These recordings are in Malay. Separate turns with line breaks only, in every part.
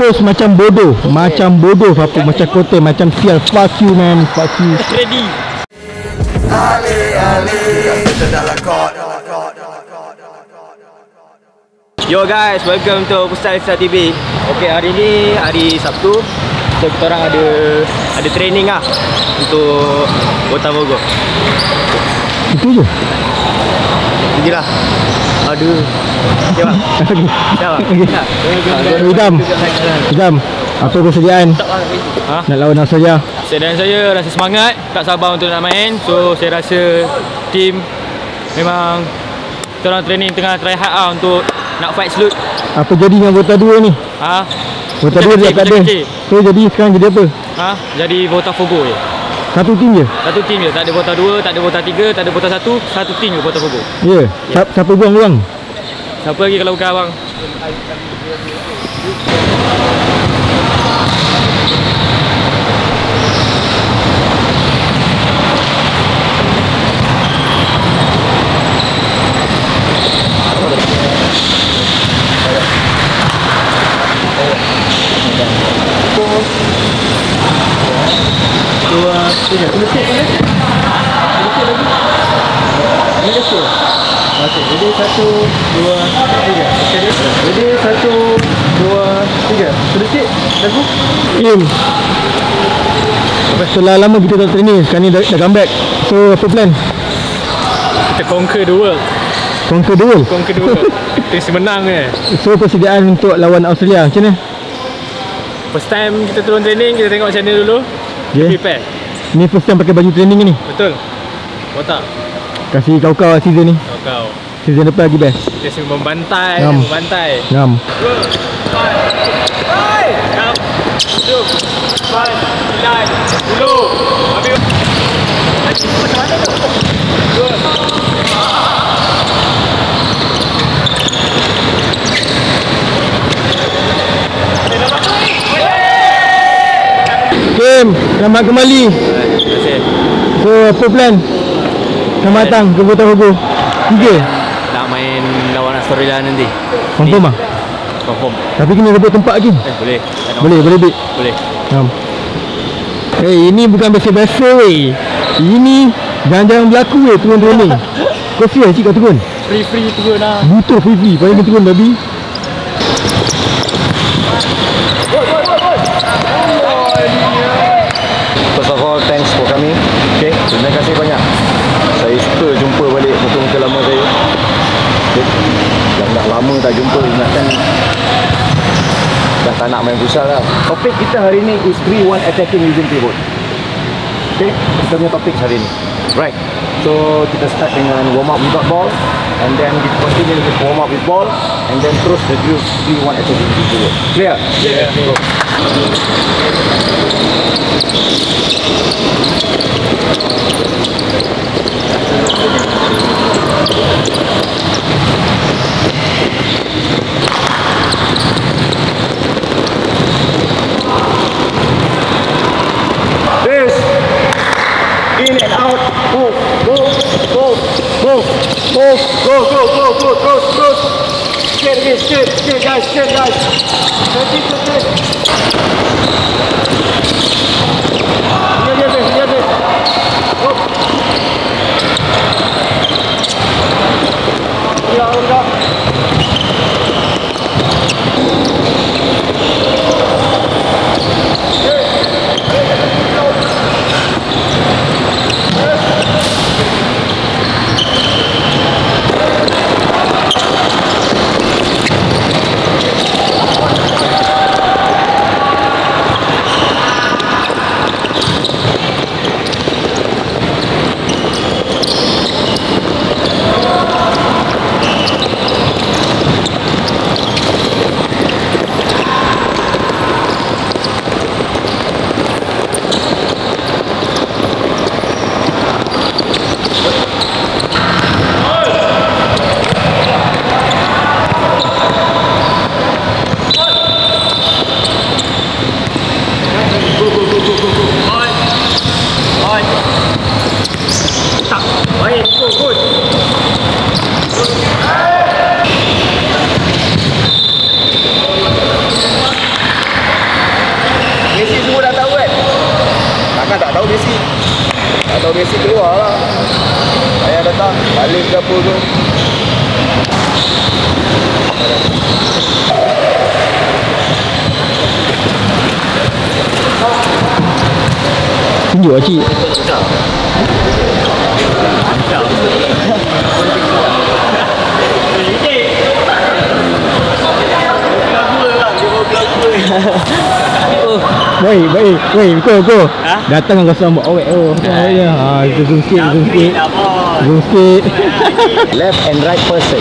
expose macam bodoh. Macam bodoh Papu Macam kote Macam sial. Fuck you man. Fuck you.
Ready. Yo guys, welcome to Pusat Lifestyle TV Okay, hari ni hari Sabtu So, kita orang ada ada training lah Untuk Botafogo
Itu je.
Pergi lah Aduh Okay bang. Dah bang.
Okay.
Dah
Idam Idam Apa persediaan?
Ha?
Nak lawan Australia
Sedang saya rasa semangat. Tak sabar untuk nak main. So saya rasa Team Memang Kita orang training tengah try hard lah Untuk nak fight slut
Apa jadi dengan Vota 2 ni?
Ha?
Vota
Kecil,
2 dia tak ada
kecil.
So jadi sekarang jadi apa?
Ha? Jadi Botafogo je.
Satu tim je?
Satu team je. Tak ada Bota 2 Tak ada Bota 3 Tak ada Bota 1 Satu team je Botafogo
Ya. Yeah. Siapa, siapa buang orang
Siapa lagi kalau bukan abang
Okey, jadi satu, dua, tiga. Okey, jadi satu, dua, tiga. Lagu. Im. Setelah lama kita tak training, sekarang ni dah, dah comeback. So, apa plan?
Kita conquer the world
Conquer the world.
Conquer the world Kita menang eh
So, persediaan untuk lawan Australia, macam mana?
First time kita turun training Kita tengok macam mana dulu
Ya.
Prepare
Ni first time pakai baju training ni.
Betul Botak
Kasih kau-kau lah season ni.
Kau kau
Season depan lagi best.
Kita semua membantai
Ngam.
Membantai
Ngam. Selamat kembali. So apa plan? Selamat datang ke Kota Hogo Tiga?
Nak main lawan Astorila nanti.
Confirm lah
Confirm.
Tapi kena rebut tempat lagi.
Eh, Boleh.
Boleh boleh Boleh,
boleh.
boleh. Eh, ini bukan biasa-biasa weh. Ini jangan-jangan berlaku weh turun training. Kau sial cik kau turun.
Free-free turun lah
Butuh free-free. Paling kau turun babi.
First of all, thanks for coming. Okay, terima kasih banyak. Saya suka jumpa balik muka-muka lama saya. Okay. Yang dah lama tak jumpa, ingatkan dah tak nak main futsal lah. Topik kita hari ni is 3-1 attacking using pivot. Okay, kita punya topik hari ni. Right. So, kita start dengan warm up without ball and then we continue with warm up with ball and then terus the drill 3-1 attacking using pivot. Clear? Yeah. Go. This. In and out. Move, move, move, move, move. Go, go, go, go, go, go. Straight again, straight, straight, guys, straight, guys. Straight, straight, straight. Here,
Kalau basic keluar lah. Ayah datang Balik ke apa tu.
Tunjuk lah cik Baik, baik, baik, betul, betul
Ha?
Datang kau sambut awet oh Awet dia, ha, zoom sikit, zoom sikit Zoom sikit
left and right person.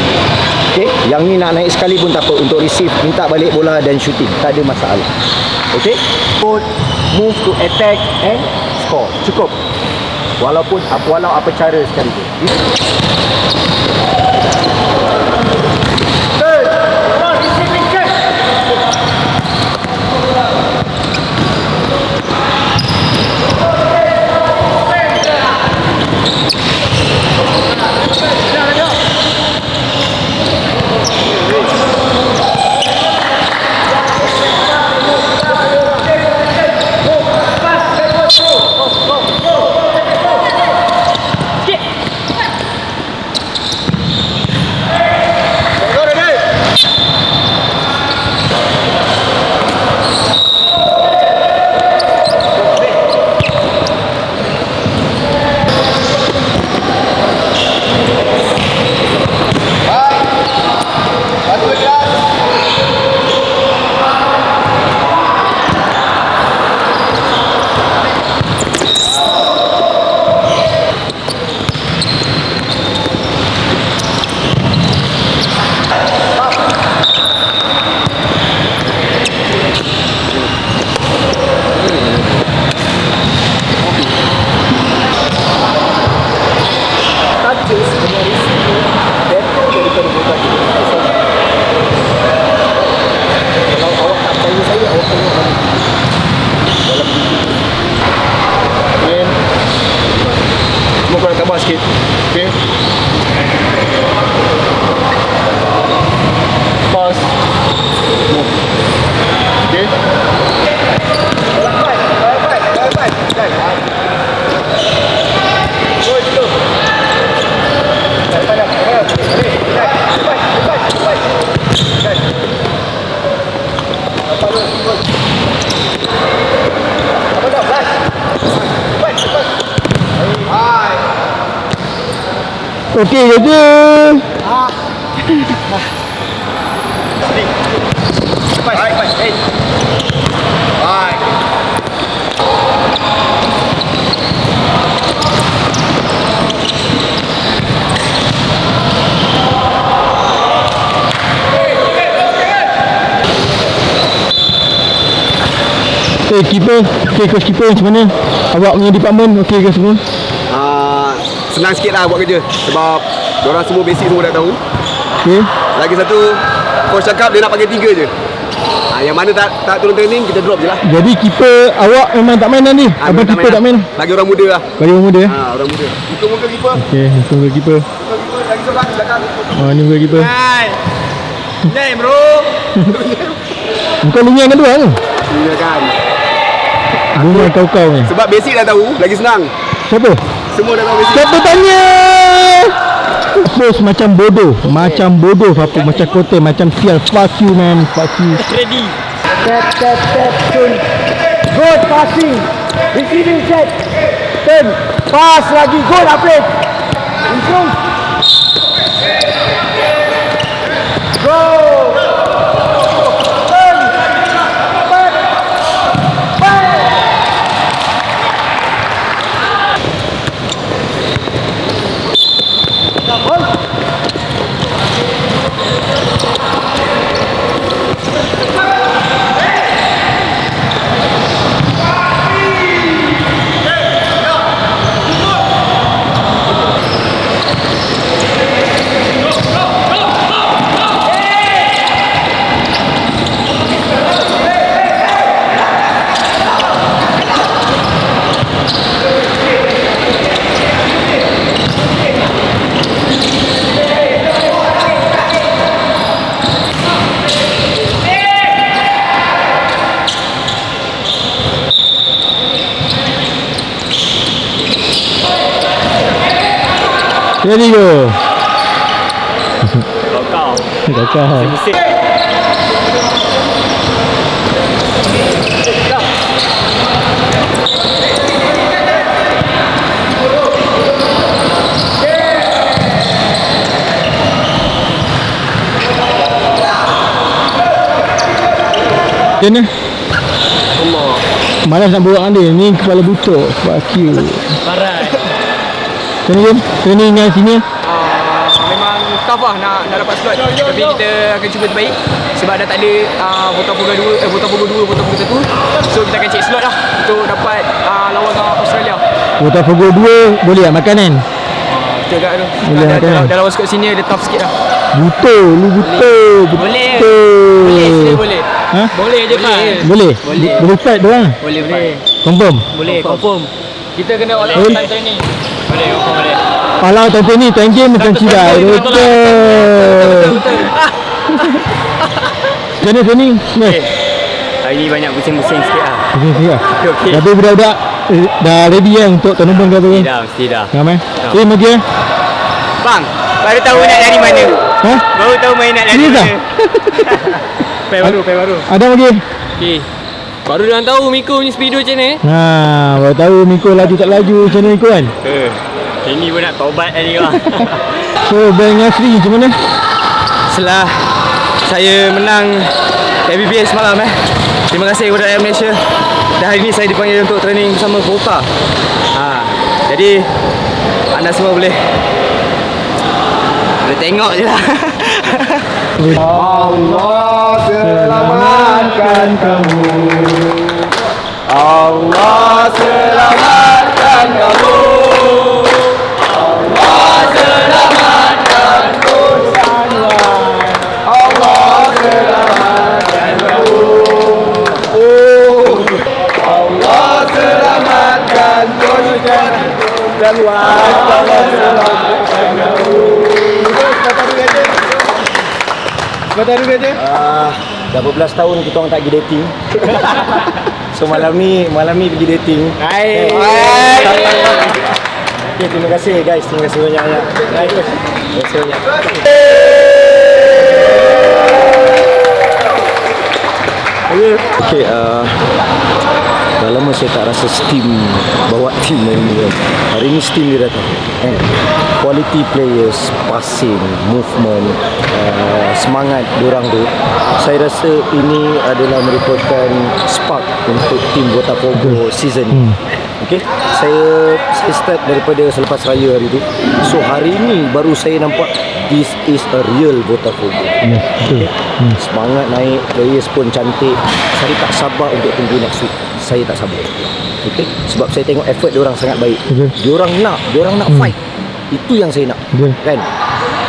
Okay, yang ni nak naik sekali pun tak apa untuk receive, minta balik bola dan shooting, tak ada masalah. Okay, put move to attack and score. Cukup. Walaupun apa walau apa cara sekalipun.
Okey je je. Eh keeper. Okay coach keeper macam mana? Awak punya department okey ke semua
senang sikit lah buat kerja sebab orang semua basic semua dah tahu.
Okay
Lagi satu coach cakap dia nak panggil tiga je. Ah, yang mana tak tak turun training kita drop je lah.
Jadi keeper awak memang tak main nanti
Ah,
Abang keeper tak main
lah. Lagi orang muda lah.
Bagi orang muda ya
Ha, orang muda. Muka-muka keeper.
Okay tunggu keeper
Muka keeper lagi sebelah belakang.
Oh ni muka keeper
Hai. Name bro.
Bukan lumian kan tu kan
Iya kan.
Lumian kau-kau ni
Sebab basic dah tahu, lagi senang.
Siapa
Semua dah tahu basic.
Siapa tanya? Bos macam bodoh. Macam bodoh apa Macam kote Macam sial. Fuck you man. Fuck you.
Ready.
Tap tap tap Turn Good passing Receiving set Turn. Pass lagi. Good upgrade Improve Ready go.
Kau kau.
Kakak.
Musik.
Macam mana? Malas nak borak dengan dia. Ni kepala butuk. Fuck you.
Barat.
Mana Jom? Training dengan sini
Uh, memang tough lah nak, nak dapat slot Tapi kita akan cuba terbaik Sebab dah tak ada uh, Botafogo 2, eh, Botafogo 2, Botafogo 1 So kita akan cek slot lah Untuk dapat uh, lawan dengan Australia
Botafogo 2 boleh tak?
Kita agak tu
Boleh
dah,
makan
dah,
kan?
dah lawan squad senior dia tough sikit lah
Butuh, lu butuh.
Boleh. Boleh, sila boleh
Ha?
Boleh je Fah
Boleh?
Boleh.
Boleh fight doang?
Boleh boleh
Confirm?
Boleh, confirm Kita kena all out
Boleh.
time training Boleh, confirm boleh
Kalau time ni, time game macam
Betul,
tidak.
betul, betul,
Betul.
Betul
Macam mana training? Yes.
Eh, Hari ni banyak pusing-pusing sikit lah
Okey, okey.
Okey, okey.
Tapi budak-budak eh, dah ready kan untuk tournament ke?
Mesti dah, mesti dah
Ramai?
Dah.
Eh, magi eh?
Bang, baru tahu nak dari mana
Ha?
Baru tahu main nak dari
Serius
mana
ah?
Pair baru, pair baru
Ada magi?
Okay Baru dah tahu Miko punya speedo macam mana
Ha, baru tahu Miko laju tak laju macam Miko kan?
Eh, ini pun nak taubat tadi lah
So, Bang Asri macam mana?
Setelah saya menang KBBS semalam eh. Terima kasih kepada Rakyat Malaysia. Dan hari ni saya dipanggil untuk training bersama Volta. Ha, Jadi Anda semua boleh Boleh tengok je lah
Allah selamatkan kamu. Allah selamatkan kamu tahun kita orang tak pergi dating. so malam ni malam ni pergi dating.
Hai
Okay, terima kasih guys. Terima kasih banyak-banyak. Baik. Terima kasih banyak. Okay, uh, dah lama saya tak rasa steam bawa team hari ni kan. Hari ni steam dia datang. Kan? Quality players, passing, movement, uh, semangat diorang tu. Saya rasa ini adalah merupakan spark untuk tim Botafogo season ni. Okay, saya saya start daripada selepas raya hari tu. So hari ni baru saya nampak this is a real Botafogo.
Yes, betul. Hmm.
Semangat naik, players pun cantik. Saya tak sabar untuk tunggu next week. Saya tak sabar. Okay? Sebab saya tengok effort diorang sangat baik.
Betul.
Diorang nak, diorang nak fight. Itu yang saya nak.
Betul.
Kan?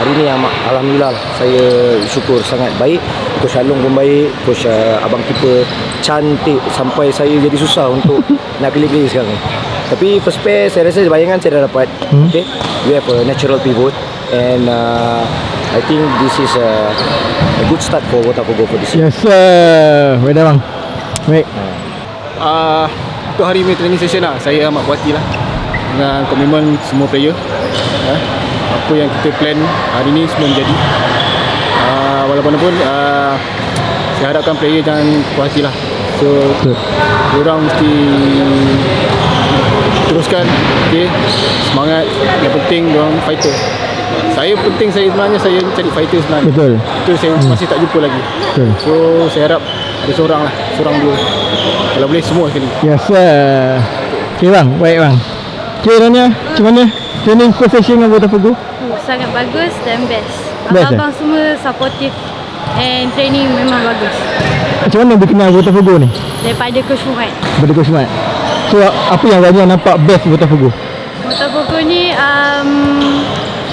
Hari ni amat alhamdulillah lah. saya syukur sangat baik. Coach Along pun baik, coach uh, abang keeper cantik sampai saya jadi susah untuk nak pilih-pilih sekarang. ni. Tapi first pair saya rasa bayangan saya dah dapat.
Hmm.
Okay. We have a natural pivot and uh, I think this is a, a good start for Botafogo for this year.
Yes, sir. Baik dah bang. Baik.
uh, untuk hari ini training session lah saya amat puas lah dengan komitmen semua player. Uh, apa yang kita plan hari ni semua menjadi. Uh, walaupun pun uh, saya harapkan player jangan puas hati lah. So
Betul.
diorang mesti teruskan okay, semangat. Yang penting diorang fighter. Saya penting saya sebenarnya saya cari fighter sebenarnya.
Betul.
itu saya masih tak jumpa lagi.
Betul.
so saya harap ada seorang lah seorang dua. Kalau boleh semua sekali.
Yes, sir. Okay bang, baik bang. Okay Rania, macam mana training first session dengan Botafogo?
Oh, sangat bagus dan best.
Best, eh?
Abang-abang semua supportive and training memang bagus.
Macam mana berkenal Botafogo ni?
Daripada Coach Fuhad.
Daripada Coach Mat. So apa yang Rania nampak best Botafogo?
Botafogo ni um,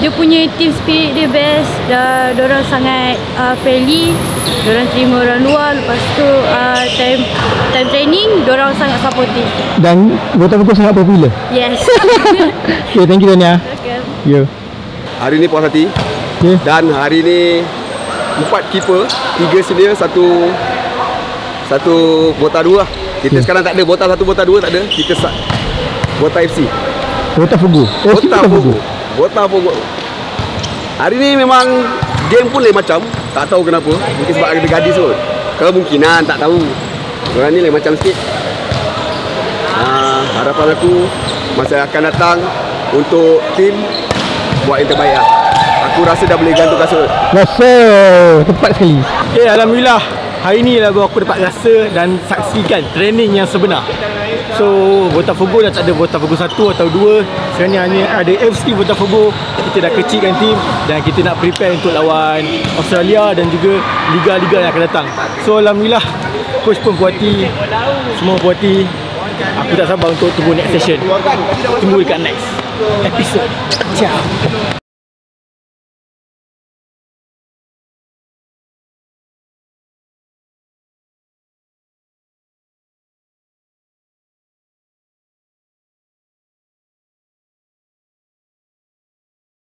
dia punya team spirit dia best. Dia orang sangat uh, friendly. Diorang terima orang luar. Lepas tu uh, time time training orang sangat supportive.
Dan Botafogo sangat popular.
Yes.
Okay, thank you Rania.
okay.
Yo.
Hari ni puas hati
Okay.
dan hari ni empat keeper, tiga senior, satu satu bota dua lah. Kita
Hmm.
sekarang tak ada bota satu, bota dua tak ada. Kita start bota FC.
Botafogo. Oh,
Bota
Botafogo.
Hari ni memang game pun lain macam. Tak tahu kenapa. Mungkin sebab ada gadis kot. Kemungkinan tak tahu. Orang ni lain macam sikit. Ah, harapan aku masa akan datang untuk tim buat yang terbaik lah. Aku rasa dah boleh gantung kasut.
Rasa tepat sekali. Eh alhamdulillah hari ni lah aku dapat rasa dan saksikan training yang sebenar. So Botafogo dah tak ada Botafogo 1 atau 2 Sekarang ni hanya ada FC Botafogo Kita dah kecilkan tim Dan kita nak prepare untuk lawan Australia Dan juga Liga-Liga yang akan datang. So Alhamdulillah Coach pun puas hati. Semua puas hati. Aku tak sabar untuk tunggu next session. Tunggu dekat next episode. Ciao